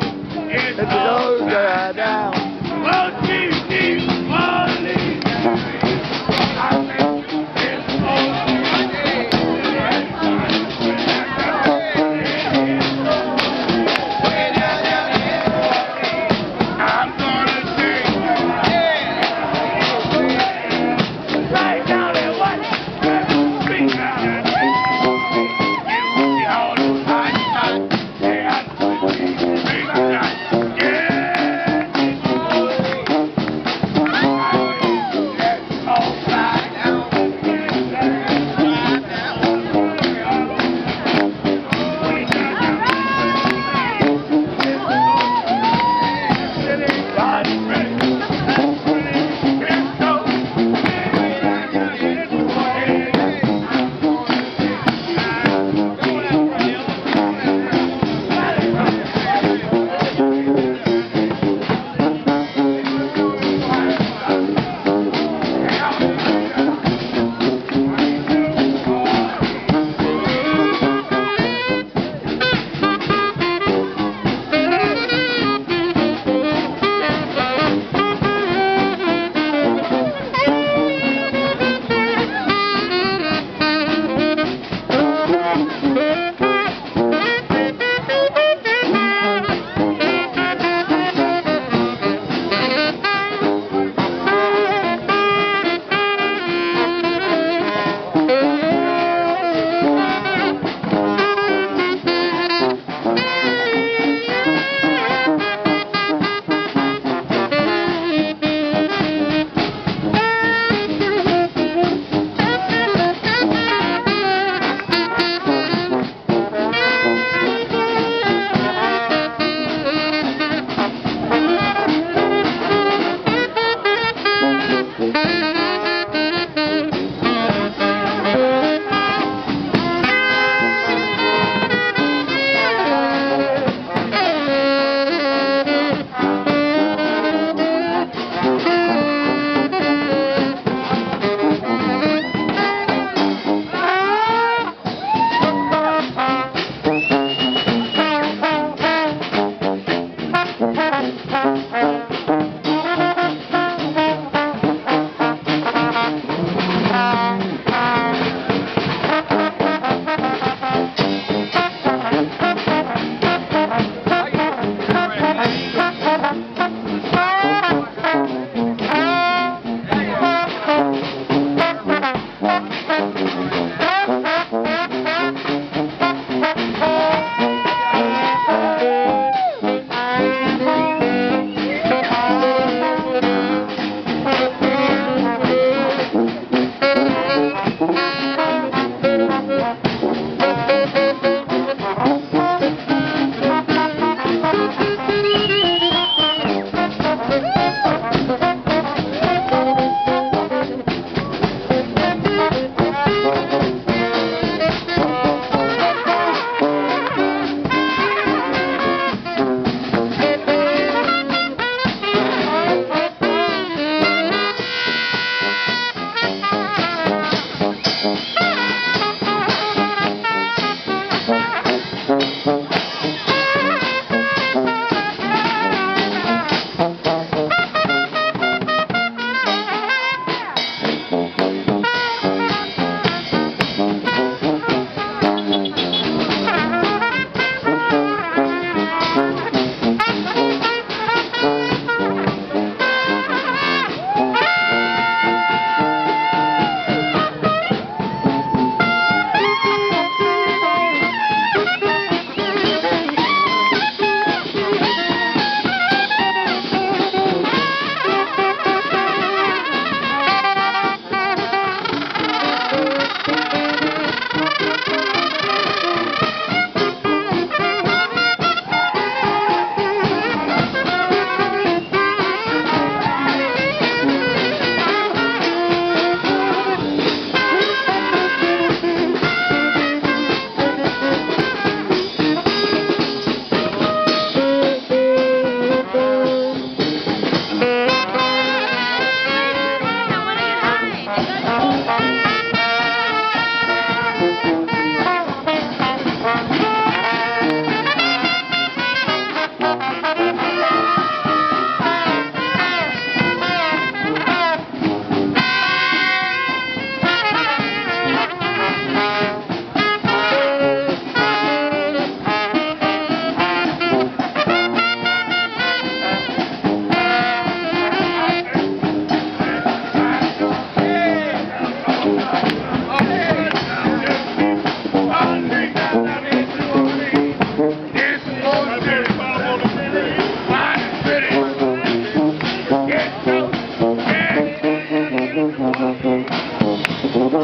down. It's low going down. Well